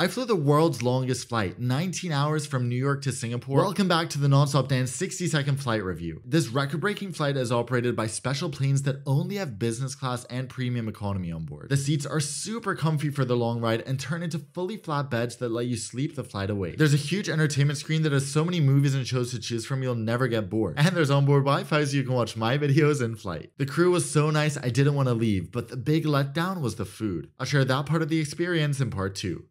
I flew the world's longest flight, 19 hours from New York to Singapore. Welcome back to the Nonstop Dan 60 second flight review. This record breaking flight is operated by special planes that only have business class and premium economy on board. The seats are super comfy for the long ride and turn into fully flat beds that let you sleep the flight away. There's a huge entertainment screen that has so many movies and shows to choose from you'll never get bored. And there's onboard Wi-Fi so you can watch my videos in flight. The crew was so nice I didn't want to leave, but the big letdown was the food. I'll share that part of the experience in part 2.